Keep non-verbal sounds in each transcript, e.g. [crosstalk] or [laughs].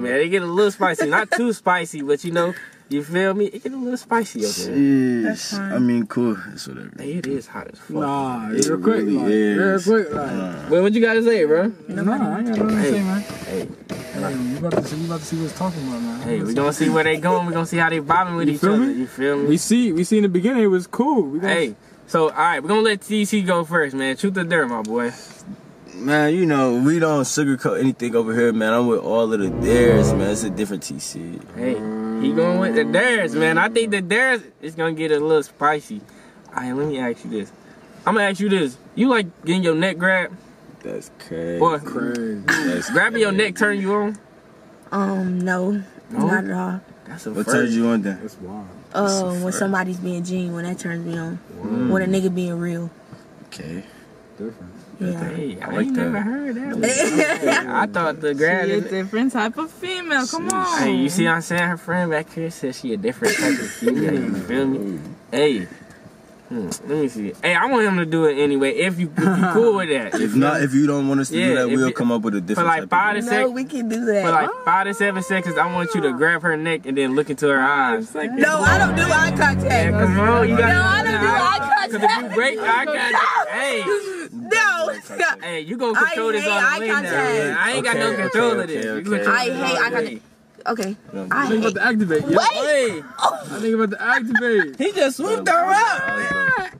man. It get a little spicy, not too spicy, but you know, you feel me? It get a little spicy up there. Yes. I mean, cool. It's whatever. Hey, it is hot as fuck. Nah, It real quick, really like, is. real quick, like. Well, what you gotta say, bro? Nah, I ain't got nothing to Hey. say, man. Hey, Hey, you about to see, you about to see what's talking about, man. hey, we gonna see where they going. We gonna see how they bobbing with You each other. me? You feel me? We see, we see in the beginning it was cool. We gonna, Hey, so all right, we're gonna let TC go first, man. Truth or dirt, my boy. Man, you know, we don't sugarcoat anything over here, man. I'm with all of the dares, man. It's a different TC. Hey, he going with the dares, man. I think the dares is gonna get a little spicy. All right, let me ask you this. I'm gonna ask you this. You like getting your neck grabbed? That's crazy. Boy, crazy. That's grabbing your neck turn you on? Um, no, No? not at all. That's a What first. turns you on then? That's wild. Uh, when first. somebody's being genuine, when that turns me on. When a nigga being real. Okay. Different. Yeah. Hey, I, I like ain't that. never heard that. [laughs] I thought the She grab. a different type of female. Come on. Hey, you see what I'm saying? Her friend back here said she a different type of female. You feel me? Hey. Hmm, let me see. Hey, I want him to do it anyway. If you if you cool with that. If not, if you don't want us to Yeah, do that, we'll you- come up with a different For like type five game. to No, we can do that. For like five to seven seconds, I want you to grab her neck and then look into her eyes. Like, no, I don't do eye contact. Yeah, come on, you No, gotta. I don't do [laughs] eye contact. Because if you break eye contact, hey, No. hey, you gonna I control this hate on the eye way now. man. I ain't got no Okay, control okay, of this. okay, You okay. control I it hate on the eye way. contact. Okay. I I think about hate. to activate. Yeah. Wait. I think about to activate. [laughs] he just swooped her up.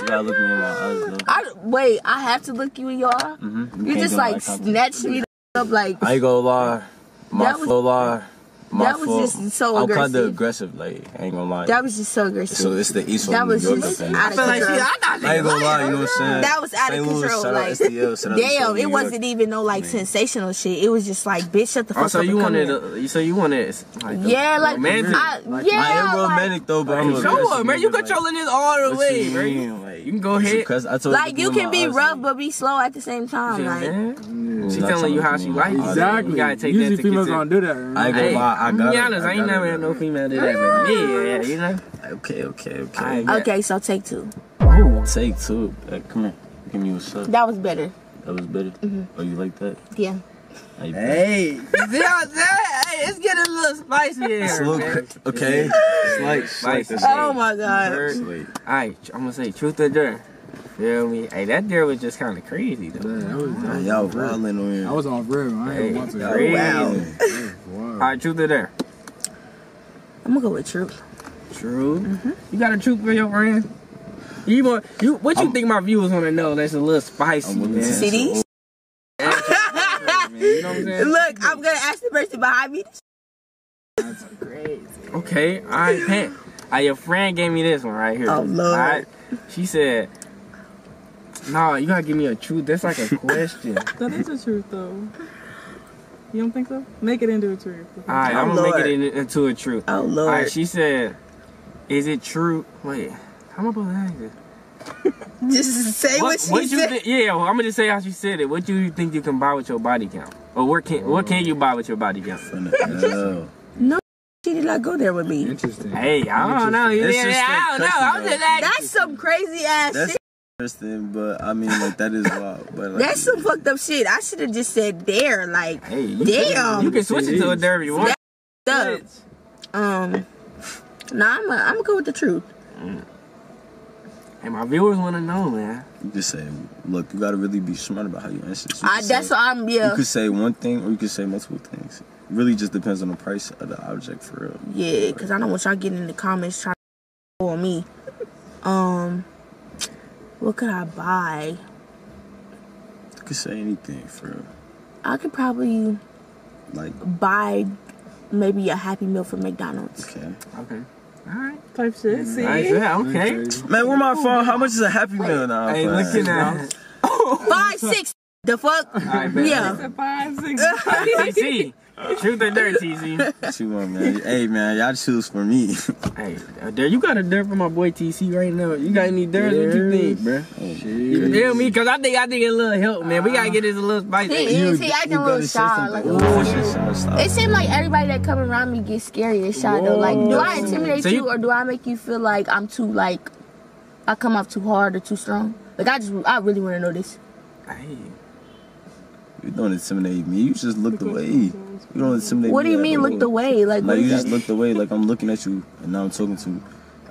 You [laughs] gotta look me in my eyes, though. I wait. I have to look you in your eye. Mm-hmm. You just like snatched me up like I go gonna lie. My That was- full lie. My that was fault. just so I'm kinda aggressive. aggressive, like, I ain't gonna lie. that was just so aggressive. so it's the East that from New was York just up in out I of feel like she, control. I thought I ain't gonna lie, you know what I'm saying? That was out of St. Louis, control, shout like, STL, shout out to Damn, it York. wasn't even no like sensational shit. It was just like, bitch, shut the fuck Oh, so up. you wanted, here. a, so you wanted, like, a Yeah, like romantic. I, Like, yeah, I am like, romantic though, but I'm Hey, aggressive. show up, man. You nigga, like, controlling this all the way, you man. Like, You can go ahead. aggressive. I told like you look me in can be rough but be slow at the same time. You Like, I'm saying? mm, She telling you how she me in my like it. Exactly. You gotta take Usually that to females consider- don't do that. I ain't gonna lie, I I'm got be honest, I I ain't got never had no female do that for me. Yeah, you know. Okay, okay, okay. Alright. Okay, so take two. Take two. Uh, come here. Give me what's up. That was better. That was better. Mhm. Oh, you like that? Yeah. Hey, you see what I'm? Hey, it's getting a little spicy here. It's a little man. okay. It's like, Spicy. Oh my god. It's like, Alright, I'm gonna say truth or dare. Feel me? Hey, that dare was just kind of crazy though. Yeah, that was, that man, was y'all on real. on here. I was on real. I Hey, ain't want to. y'all That crazy. was wild. Alright, truth or dare. I'm gonna go with truth. True. You got a truth for your friend? You want you? What you I'm- think my viewers want to know? That's a little spicy, I'm willing man. to See these? You know what I'm saying? Look, I'm gonna ask the person behind me. That's crazy. Okay, all right, Pat. Uh, your friend gave me this one right here. Oh, Lord. All right? She said, "No, you gotta give me a truth. That's like a [laughs] question." That is a truth, though. You don't think so? Make it into a truth. right, Oh, I'm gonna make it into a truth. Oh All lord. right, she said, "Is it true?" Wait, how am I supposed to ask this? [laughs] Just say what, she what you said. think? Yeah, well, I'm gonna just say how she said it. What do you think you can buy with your body count, or what can what can you buy with your body count? no. the hell. She did not go there with me. Interesting. Hey, I don't know. You It's yeah, just a I don't know. I'm just asking. That's some crazy ass That's shit. Interesting, but I mean, like that is wild. But like, That's some fucked up shit. I should have just said there, like Hey, you Damn. Can, you can switch it to a derby. You want? stuff. Um, nah, I'm gonna I'm gonna go with the truth. Hey, my viewers want to know, man. you just say, look, you gotta really be smart about how you answer. So you I, that's say, what I'm. Yeah. You Yeah, could say one thing, or you could say multiple things. Really, just depends on the price of the object for real. yeah. Because I don't want y'all getting in the comments trying to on me. Um, what could I buy? You could say anything for real. I could probably Like, buy maybe a Happy Meal from McDonald's. okay. Okay. All right. Type shit. Mm-hmm. See? Nice. Yeah. Okay. Man, where my phone? How much is a Happy Meal now? Hey, man? looking at [laughs] Five six. The fuck? right, yeah. Five, six. [laughs] TC. Truth or dirt, TC. What you want, man? hey, man, y'all choose for me. Hey, uh, there you got a dirt for my boy TC right now. You got any dares? What you think, bruh? You feel me? Cause I think I think a little help, man. We gotta get this a little spicy. He is. He acting a little shy. Like, it seems like everybody that come around me gets scary and shy though. Like, do I intimidate So you- you or do I make you feel like I'm too like I come off too hard or too strong? Like I just I really want to know this. Hey, You don't intimidate me. You just look looked away. You don't intimidate What do you mean Look the way, Like, Like you just look the way, like I'm looking at you, and now I'm talking to you.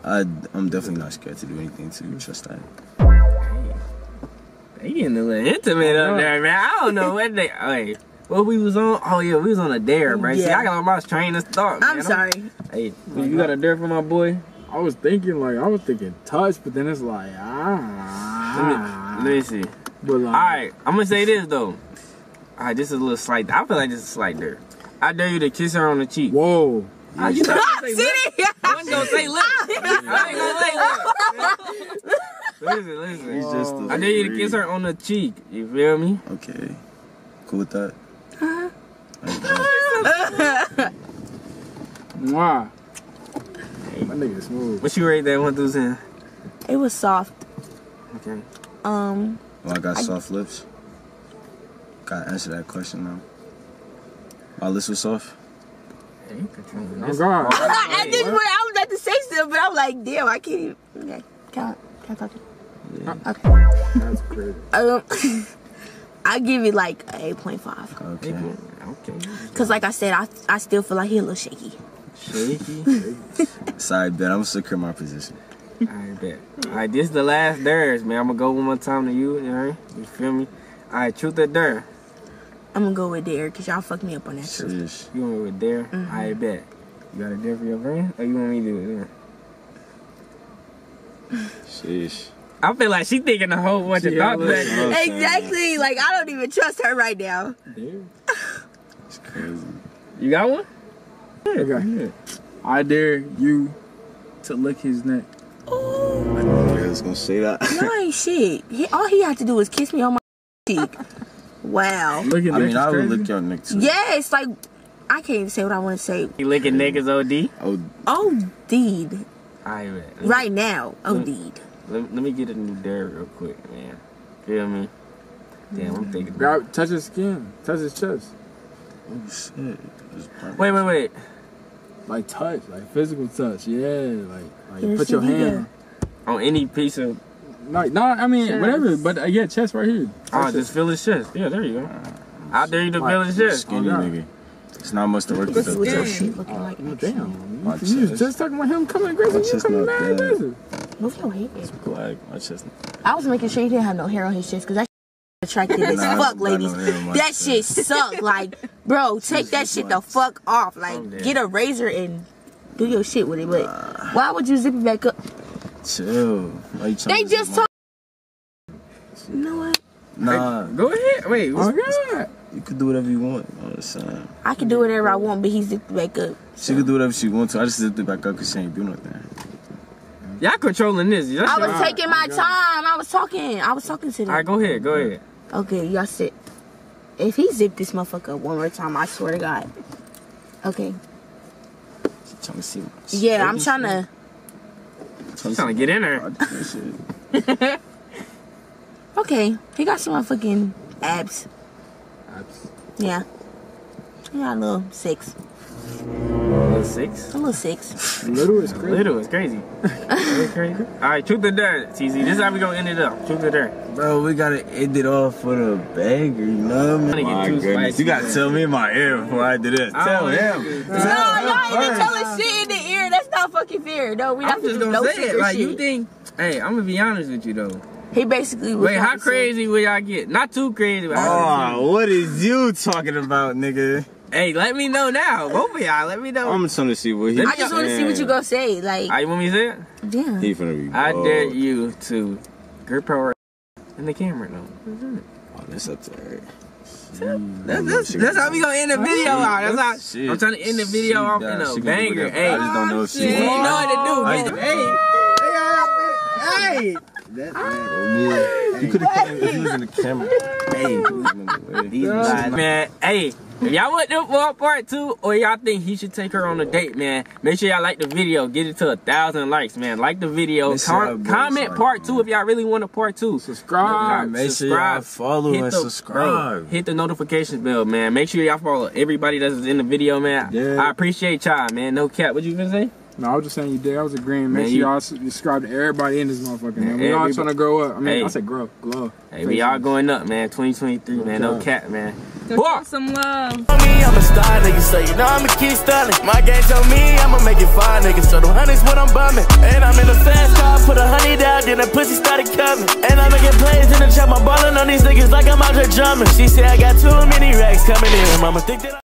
I, I'm definitely not scared to do anything to you. Trust that. They getting a little intimate up there, man. I don't know what they. Hey, what we was on? Oh yeah, we was on a dare, bro. See, Yeah. I got on my train of thought. I'm man. sorry. Hey, you got a dare for my boy? I was thinking like I was thinking touch, but then it's like ah. Let me, let me see. But like, All right, I'm gonna say this though. All right, this is a little slight. I feel like this is a slight dare. I dare you to kiss her on the cheek. whoa. Ah, you thought I was say lips? I wasn't gonna say lips. I ain't gonna say lips. [laughs] Listen, listen. He's just. a I dare you to kiss her on the cheek. You feel me? Okay. Cool with that. Uh-huh. Mwah. My nigga smooth. What you rate that one through ten? It was soft. Okay. Um, well, I got soft lips. Gotta answer that question now. My lips was soft. Oh God. at this point, I was about to say something, but I'm like, damn, I can't even. Okay, can I, can I talk to you? Yeah. Okay. That's crazy. [laughs] Um, [laughs] I give it like a 8.5. Okay. Okay. Cause like I said, I I still feel like he a little shaky. Shaky. [laughs] Sorry, Ben. I'm gonna secure my position. I bet. All right, this is the last dares, man. I'm gonna go one more time to you. You know, you feel me? All right, truth or dare? I'm gonna go with Dare cause y'all fucked me up on that truth. Sheesh. You want me with dare? Mm-hmm. I bet. You got a dare for your friend, or you want me to do it? [laughs] Sheesh. I feel like she thinking a whole bunch of thoughts hella- back. Exactly. Like I don't even trust her right now. Dude. It's [laughs] crazy. You got one? Okay. I dare you to lick his neck. Oh. I was gonna say that. No, ain't shit. He, all he had to do was kiss me on my [laughs] cheek. Wow. Looking I mean, is I would crazy. lick your neck too. Yeah, it's like I can't even say what I want to say. You licking niggas OD? Oh, Oh, deed. I bet. Right now. Oh, deed. Let, let me get a new dare real quick, man. Feel me? Damn, I'm thinking. Grab, touch his skin, touch his chest, oh shit. Wait, wait, wait. like touch, like physical touch. Yeah, like like Yeah, put your hand. On any piece of. Like no, I mean Chest. whatever, but uh, yeah, chest right here. Oh, Touch just it. feel his chest. Yeah, there you go. Out there, you to Like, feel his chest. Skinny Oh, nigga. It's not much to work This is what with. your shit looking like. Oh, damn. My You, you was chest. just talking about him coming aggressive. My You chest coming not mad aggressive. Move your head. Black. My chest. I was making sure he didn't have no hair on his chest because that shit attractive [laughs] as Nah, I fuck, don't no ladies. hair on my that shit suck. Like, bro, [laughs] take that shit the fuck off. Like, I'm get a razor and do your shit with it. But why would you zip it back up? Chill. Why you trying They to just do told. You know what? Nah, Go ahead. Wait. Oh what's- God. you could do whatever you want. You know what I'm saying? I can do whatever I want, but he zipped it back up. She could do whatever she wants to. I just zipped it back up because she ain't do nothing. Y'all controlling this. Y'all I should- was taking my time. I was talking. I was talking to All right, them. go ahead. Go ahead. Okay, y'all sit. If he zipped this motherfucker up one more time, I swear to God. Okay. She trying to see. my Yeah, I'm trying to. I'm trying to get in there. I do that shit. [laughs] Okay, he got some fucking abs. Abs. Yeah. He got a little six. Little six. A little six. Little is crazy. Little is crazy. [laughs] Crazy. All right, truth or dare, TC. This is how we gonna end it up. Truth or dare. Bro, we gotta end it off with a banger, you know what I get My goodness. spicy. You gotta tell me in my ear before I do this. I Tell don't him. No, y'all ain't even telling shit in the ear. That's fucking fair. No, we not I'm just gonna no say it. Like shit. you think? Hey, I'm gonna be honest with you though. he basically was Wait, how trying to say- crazy will y'all get? Not too crazy. But Oh, what is you talking about, nigga? Hey, let me know now. Both of y'all, let me know. I'm just trying to see what he. I just want to see what you gonna say. Like, All right, you want me to say it? damn. He finna be. I dare you to grip her in the camera though. Oh, that's up to her. Mm, that's, that's, that's how we gonna end the video out. That's how Shit. I'm trying to end the video She off in a banger. Hey, I just don't know if she. ain't know what to do. I- Hey, You could have came if you was in the camera. Hey, These guys, man. Hey, if y'all want them for part two, or y'all think he should take her on a date, man, make sure y'all like the video. Get it to a thousand likes, man. Like the video. Com- comment like part two man. if y'all really want a part two. Subscribe. Make sure y'all follow and subscribe. bro, hit the notifications bell, man. Make sure y'all follow everybody that's in the video, man. Yeah. I appreciate y'all, man. No cap. What you gonna say? No, I was just saying you did. I was agreeing. Make Man, sure you- y'all subscribe to everybody in this motherfucker. Man. Man, We all everybody- trying to grow up. I mean, Hey. I said grow, glow. Hey, we all going up, man. 2023, man. No job. cap, man. So show some love. me, I'm a star, nigga, so you know I'ma keep stunning. My game told me I'ma make it fine, nigga, so the honey's what I'm bumming. And I'm in a fast car, put a honey down, then the pussy started coming. And I'm making plays in the trap, I'm ballin' on these niggas like I'm out there drumming. She said I got too many racks coming in, mama think that I